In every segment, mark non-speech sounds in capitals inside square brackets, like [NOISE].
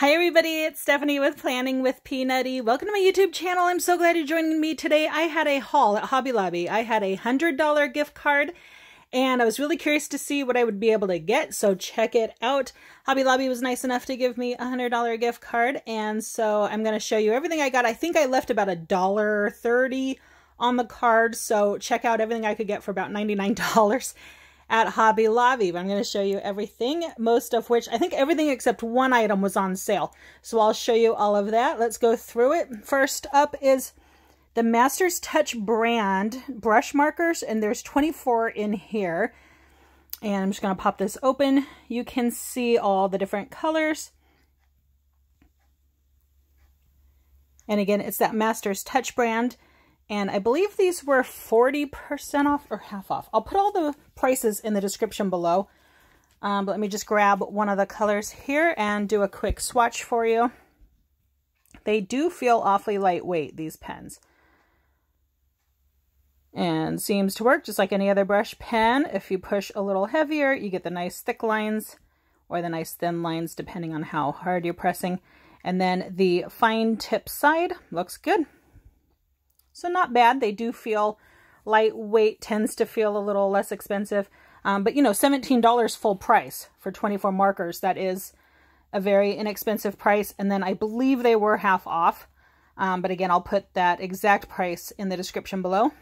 Hi everybody, it's Stephanie with Planning with Peanutty. Welcome to my YouTube channel. I'm so glad you're joining me today. I had a haul at Hobby Lobby. I had a $100 gift card and I was really curious to see what I would be able to get, so check it out. Hobby Lobby was nice enough to give me a $100 gift card and so I'm going to show you everything I got. I think I left about a dollar thirty on the card, so check out everything I could get for about $99 at Hobby Lobby. But I'm going to show you everything, most of which, I think everything except one item was on sale. So I'll show you all of that. Let's go through it. First up is the Masters Touch brand brush markers, and there's 24 in here. And I'm just going to pop this open. You can see all the different colors. And again, it's that Masters Touch brand. And I believe these were 40% off or half off. I'll put all the prices in the description below. Um, let me just grab one of the colors here and do a quick swatch for you. They do feel awfully lightweight, these pens. And seems to work just like any other brush pen. If you push a little heavier, you get the nice thick lines or the nice thin lines depending on how hard you're pressing. And then the fine tip side looks good. So not bad. They do feel lightweight, tends to feel a little less expensive. Um, but, you know, $17 full price for 24 markers. That is a very inexpensive price. And then I believe they were half off. Um, but again, I'll put that exact price in the description below.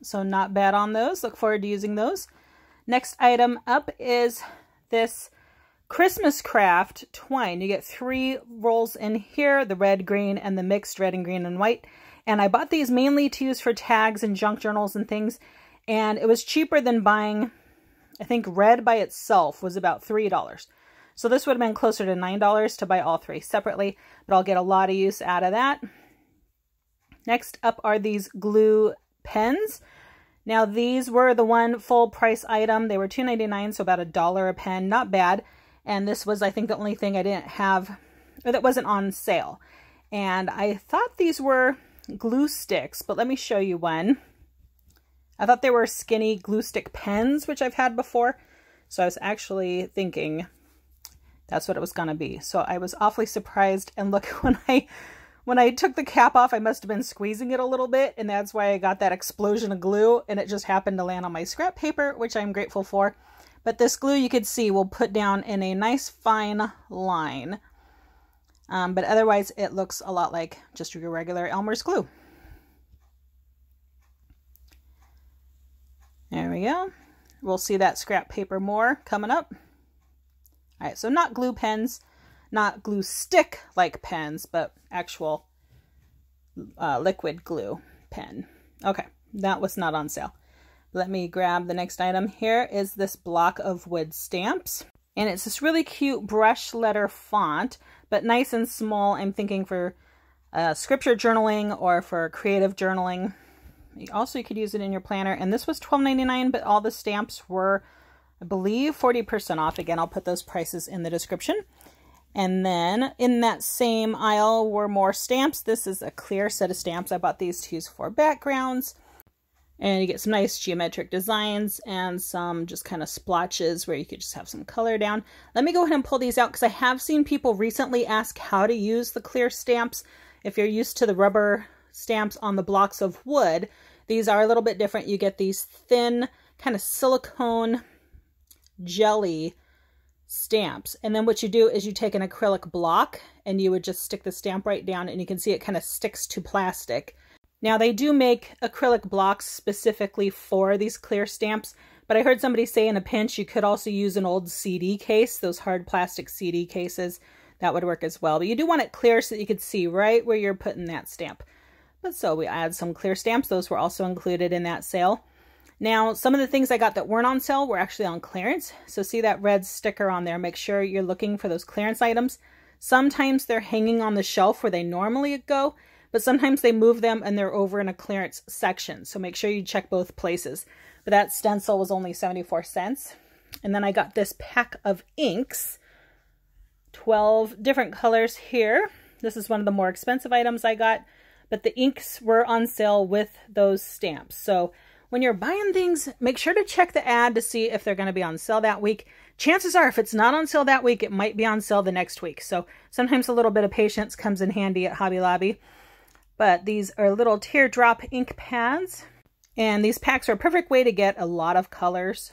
So not bad on those. Look forward to using those. Next item up is this Christmas Craft twine. You get three rolls in here, the red, green, and the mixed red and green and white. And I bought these mainly to use for tags and junk journals and things. And it was cheaper than buying, I think red by itself was about $3. So this would have been closer to $9 to buy all three separately, but I'll get a lot of use out of that. Next up are these glue pens. Now these were the one full price item. They were $2.99, so about a dollar a pen. Not bad. And this was, I think, the only thing I didn't have, or that wasn't on sale. And I thought these were glue sticks, but let me show you one. I thought they were skinny glue stick pens, which I've had before. So I was actually thinking that's what it was going to be. So I was awfully surprised. And look, [LAUGHS] when I when I took the cap off, I must have been squeezing it a little bit. And that's why I got that explosion of glue. And it just happened to land on my scrap paper, which I'm grateful for. But this glue you could see will put down in a nice fine line. Um, but otherwise, it looks a lot like just your regular Elmer's glue. There we go. We'll see that scrap paper more coming up. All right, so not glue pens, not glue stick like pens, but actual uh, liquid glue pen. Okay, that was not on sale. Let me grab the next item. Here is this block of wood stamps. And it's this really cute brush letter font but nice and small. I'm thinking for uh, scripture journaling or for creative journaling. Also, you could use it in your planner. And this was $12.99, but all the stamps were, I believe, 40% off. Again, I'll put those prices in the description. And then in that same aisle were more stamps. This is a clear set of stamps. I bought these to use for backgrounds. And you get some nice geometric designs and some just kind of splotches where you could just have some color down. Let me go ahead and pull these out because I have seen people recently ask how to use the clear stamps. If you're used to the rubber stamps on the blocks of wood, these are a little bit different. You get these thin kind of silicone jelly stamps. And then what you do is you take an acrylic block and you would just stick the stamp right down and you can see it kind of sticks to plastic. Now they do make acrylic blocks specifically for these clear stamps, but I heard somebody say in a pinch you could also use an old CD case, those hard plastic CD cases. That would work as well. But you do want it clear so that you could see right where you're putting that stamp. But so we add some clear stamps. Those were also included in that sale. Now, some of the things I got that weren't on sale were actually on clearance. So see that red sticker on there. Make sure you're looking for those clearance items. Sometimes they're hanging on the shelf where they normally go, but sometimes they move them and they're over in a clearance section. So make sure you check both places. But that stencil was only 74 cents. And then I got this pack of inks, 12 different colors here. This is one of the more expensive items I got, but the inks were on sale with those stamps. So when you're buying things, make sure to check the ad to see if they're going to be on sale that week. Chances are, if it's not on sale that week, it might be on sale the next week. So sometimes a little bit of patience comes in handy at Hobby Lobby. But these are little teardrop ink pads. And these packs are a perfect way to get a lot of colors.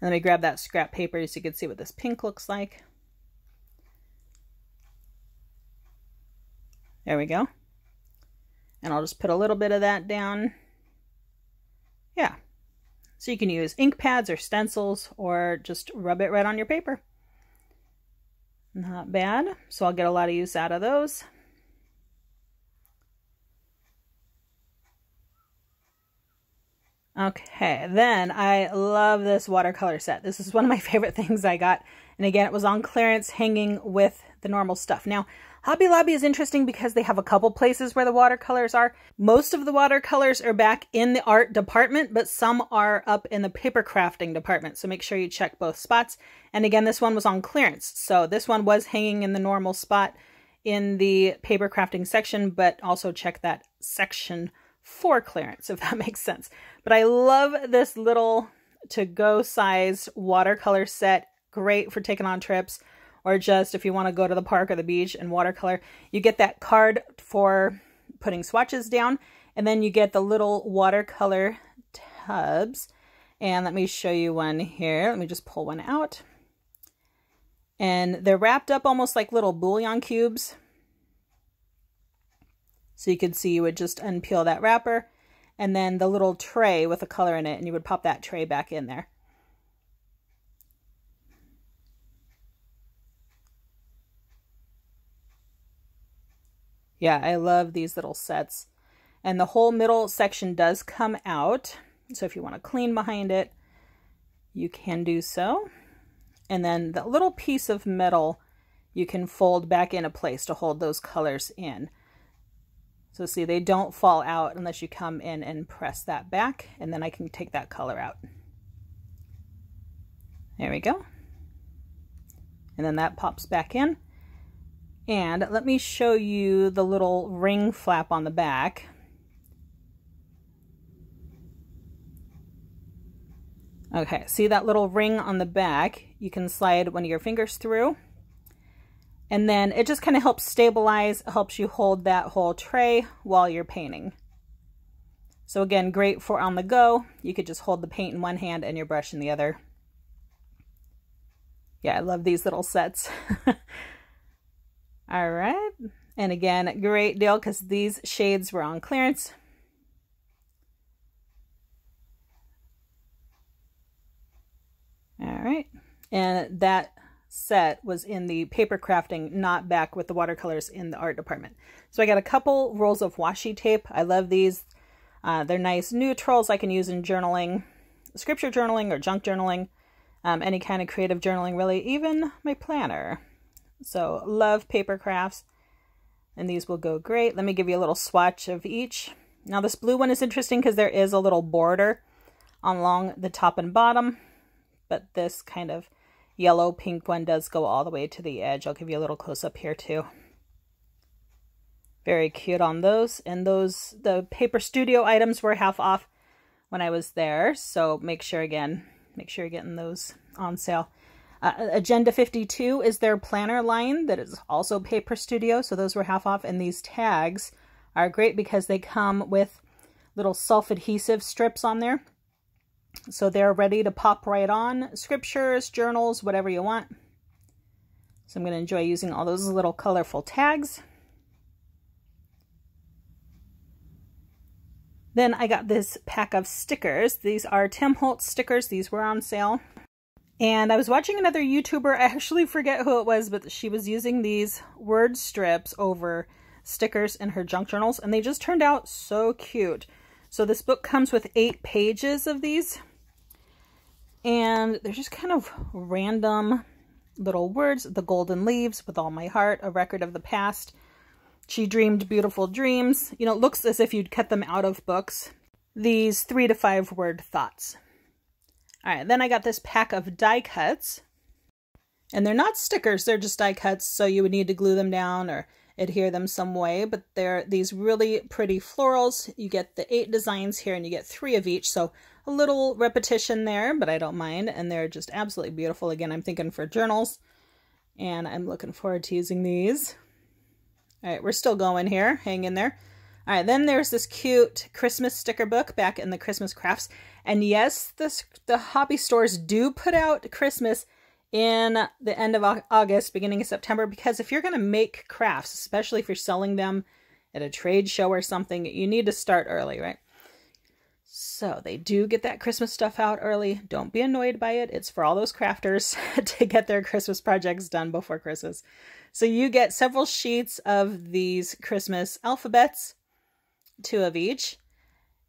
let me grab that scrap paper so you can see what this pink looks like. There we go. And I'll just put a little bit of that down. Yeah. So you can use ink pads or stencils or just rub it right on your paper. Not bad. So I'll get a lot of use out of those. Okay, then I love this watercolor set. This is one of my [LAUGHS] favorite things I got. And again, it was on clearance hanging with the normal stuff. Now, Hobby Lobby is interesting because they have a couple places where the watercolors are. Most of the watercolors are back in the art department, but some are up in the paper crafting department. So make sure you check both spots. And again, this one was on clearance. So this one was hanging in the normal spot in the paper crafting section, but also check that section for clearance, if that [LAUGHS] makes sense. But I love this little to-go size watercolor set. Great for taking on trips or just if you want to go to the park or the beach and watercolor, you get that card for putting swatches down, and then you get the little watercolor tubs. And let me show you one here. Let me just pull one out. And they're wrapped up almost like little bouillon cubes. So you could see you would just unpeel that wrapper and then the little tray with a color in it, and you would pop that tray back in there. Yeah, I love these little sets. And the whole middle section does come out. So if you want to clean behind it, you can do so. And then the little piece of metal you can fold back into place to hold those colors in. So see, they don't fall out unless you come in and press that back, and then I can take that color out. There we go. And then that pops back in. And let me show you the little ring flap on the back. Okay, see that little ring on the back? You can slide one of your fingers through. And then it just kind of helps stabilize, helps you hold that whole tray while you're painting. So again, great for on the go. You could just hold the paint in one hand and your brush in the other. Yeah, I love these little sets. [LAUGHS] All right. And again, great deal because these shades were on clearance. All right. And that set was in the paper crafting, not back with the watercolors in the art department. So I got a couple rolls of washi tape. I love these. Uh, they're nice neutrals I can use in journaling, scripture journaling or junk journaling, um, any kind of creative journaling really, even my planner. So love paper crafts. And these will go great. Let me give you a little swatch of each. Now this blue one is interesting because there is a little border along the top and bottom. But this kind of yellow pink one does go all the way to the edge. I'll give you a little close up here too. Very cute on those. And those, the Paper Studio items were half off when I was there. So make sure again, make sure you're getting those on sale. Uh, Agenda 52 is their planner line that is also Paper Studio, so those were half off. And these tags are great because they come with little self-adhesive strips on there. So they're ready to pop right on. Scriptures, journals, whatever you want. So I'm going to enjoy using all those little colorful tags. Then I got this pack of stickers. These are Tim Holtz stickers. These were on sale. And I was watching another YouTuber, I actually forget who it was, but she was using these word strips over stickers in her junk journals, and they just turned out so cute. So this book comes with eight pages of these, and they're just kind of random little words. The golden leaves, with all my heart, a record of the past. She dreamed beautiful dreams. You know, it looks as if you'd cut them out of books. These three to five word thoughts. All right, then I got this pack of die cuts. And they're not stickers, they're just die cuts, so you would need to glue them down or adhere them some way, but they're these really pretty florals. You get the eight designs here and you get three of each, so a little repetition there, but I don't mind, and they're just absolutely beautiful. Again, I'm thinking for journals, and I'm looking forward to using these. All right, we're still going here. Hang in there. All right, then there's this cute Christmas sticker book back in the Christmas crafts. And yes, this, the hobby stores do put out Christmas in the end of August, beginning of September, because if you're going to make crafts, especially if you're selling them at a trade show or something, you need to start early, right? So they do get that Christmas stuff out early. Don't be annoyed by it. It's for all those crafters [LAUGHS] to get their Christmas projects done before Christmas. So you get several sheets of these Christmas alphabets, two of each.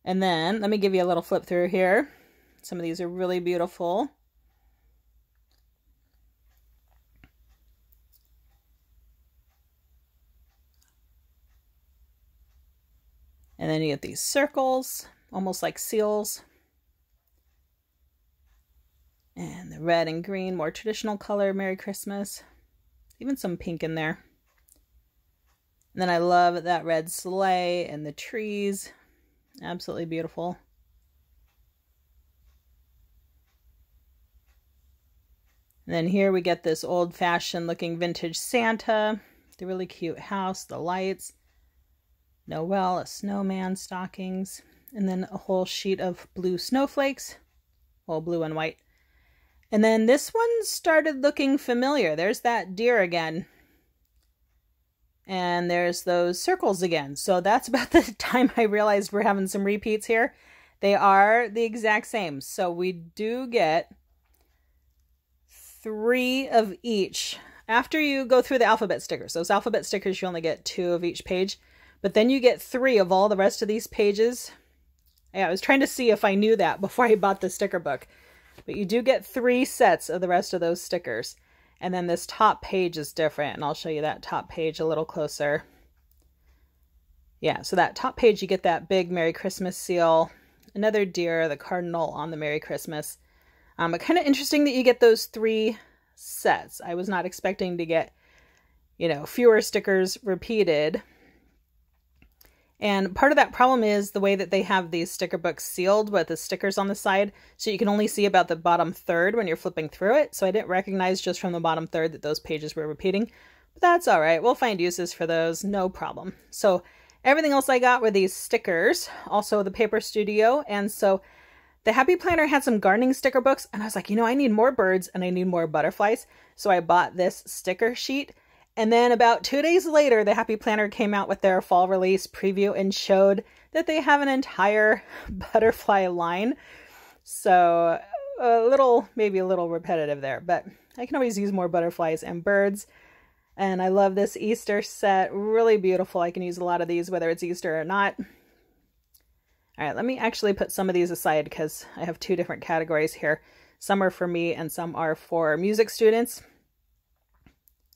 And then let me give you a little flip through here. Some of these are really beautiful. And then you get these circles, almost like seals. And the red and green, more traditional color, Merry Christmas. Even some pink in there. And then I love that red sleigh and the trees. Absolutely beautiful. And then here we get this old-fashioned looking vintage Santa, the really cute house, the lights, Noel, a snowman, stockings, and then a whole sheet of blue snowflakes, well, blue and white. And then this one started looking familiar. There's that deer again. And there's those circles again. So that's [LAUGHS] about the time I realized we're having some repeats here. They are the exact same. So we do get three of each. After you go through the alphabet stickers, those alphabet stickers, you only get two of each page. But then you get three of all the rest of these pages. Yeah, I was trying to see if I knew that [LAUGHS] before I bought the sticker book. But you do get three sets of the rest of those stickers. And then this top page is different, and I'll show you that top page a little closer. Yeah, so that top page, you get that big Merry Christmas seal, another deer, the cardinal on the Merry Christmas. Um, but kind of interesting that you get those three sets. I was not expecting to get, you know, fewer stickers repeated. And part of that problem is the way that they have these sticker books sealed with the stickers on the side. So you can only see about the bottom third when you're flipping through it. So I didn't recognize just from the bottom third that those pages were repeating. But that's all right. We'll find uses for those. No problem. So everything else I got were these stickers. Also the Paper Studio. And so the Happy Planner had some gardening sticker books. And I was like, you know, I need more birds and I need more butterflies. So I bought this sticker sheet and then about two days later, the Happy Planner came out with their fall release preview and showed that they have an entire [LAUGHS] butterfly line. So a little, maybe a little repetitive there, but I can always use more butterflies and birds. And I love this Easter set. Really beautiful. I can use a lot of these, whether it's Easter or not. All right, let me actually put some of these aside because I have two different categories here. Some are for me and some are for music students.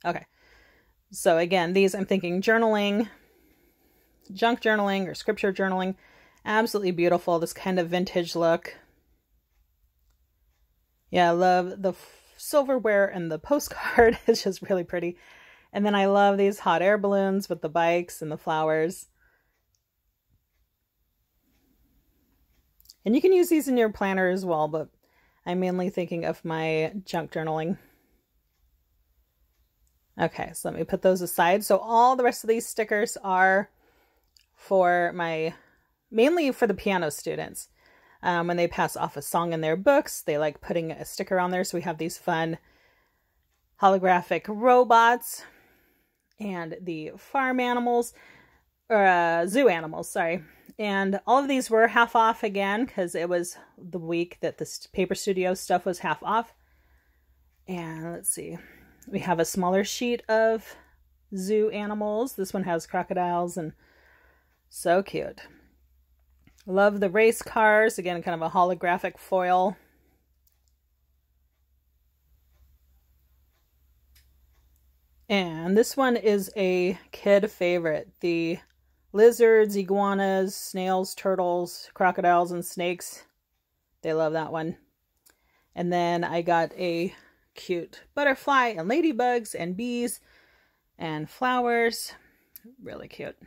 Okay, so again, these I'm thinking journaling, junk journaling or scripture journaling. Absolutely beautiful, this kind of vintage look. Yeah, I love the silverware and the postcard. [LAUGHS] it's just really pretty. And then I love these hot air balloons with the bikes and the flowers. And you can use these in your planner as well, but I'm mainly thinking of my junk journaling. Okay, so let me put those aside. So all the rest of these stickers are for my, mainly for the piano students. Um, when they pass off a song in their books, they like putting a sticker on there. So we have these fun holographic robots and the farm animals, or uh, zoo animals, sorry. And all of these were half off again because it was the week that the Paper Studio stuff was half off. And let's see, we have a smaller sheet of zoo animals. This one has crocodiles and so cute. Love the race cars. Again, kind of a holographic foil. And this one is a kid favorite. The lizards, iguanas, snails, turtles, crocodiles, and snakes. They love that one. And then I got a cute butterfly and ladybugs and bees and flowers. Really cute.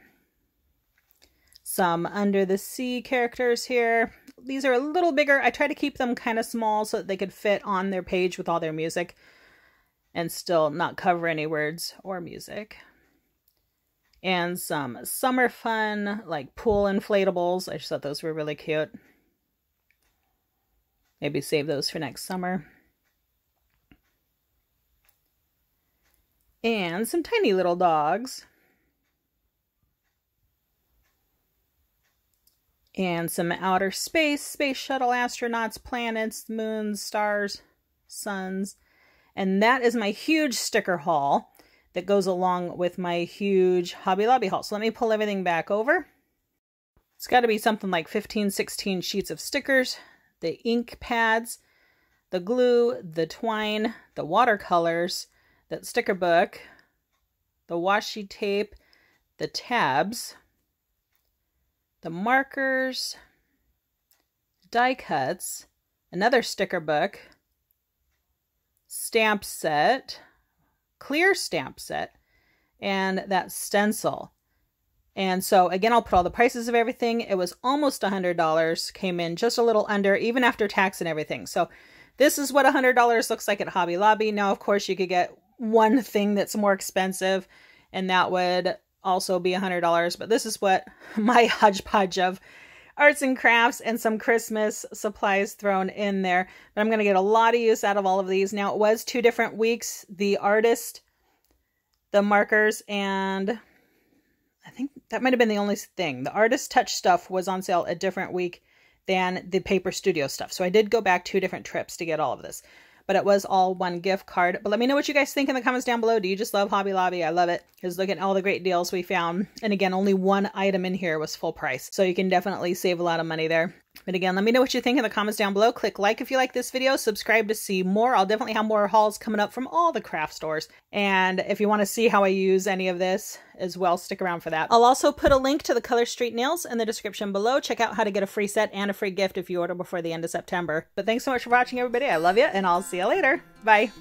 Some under the sea characters here. These are a little bigger. I try to keep them kind of small so that they could fit on their page with all their music and still not cover any words or music. And some summer fun, like pool inflatables. I just thought those were really cute. Maybe save those for next summer. And some tiny little dogs. And some outer space, space shuttle astronauts, planets, moons, stars, suns. And that is my huge sticker haul that goes along with my huge Hobby Lobby haul. So let me pull everything back over. It's got to be something like 15, 16 sheets of stickers, the ink pads, the glue, the twine, the watercolors, that sticker book, the washi tape, the tabs, the markers, die cuts, another sticker book, stamp set, clear stamp set, and that stencil. And so again, I'll put all the prices of everything. It was almost a $100, came in just a little under, even after tax and everything. So this is what a $100 looks like at Hobby Lobby. Now, of course, you could get one thing that's more expensive, and that would also be a $100. But this is what [LAUGHS] my hodgepodge of arts and crafts and some Christmas supplies thrown in there. But I'm going to get a lot of use out of all of these. Now, it was two different weeks. The artist, the markers, and I think that might have been the only thing. The artist touch stuff was on sale a different week than the paper studio stuff. So I did go back two different trips to get all of this but it was all one gift card. But let me know what you guys think in the comments down below. Do you just love Hobby Lobby? I love it because look at all the great deals we found. And again, only one item in here was full price. So you can definitely save a lot of money there. But again, let me know what you think in the comments down below. Click like if you like this video, subscribe to see more. I'll definitely have more hauls coming up from all the craft stores. And if you want to see how I use any of this as well, stick around for that. I'll also put a link to the Color Street Nails in the description below. Check out how to get a free set and a free gift if you order before the end of September. But thanks so much for watching, everybody. I love you, and I'll see you later. Bye.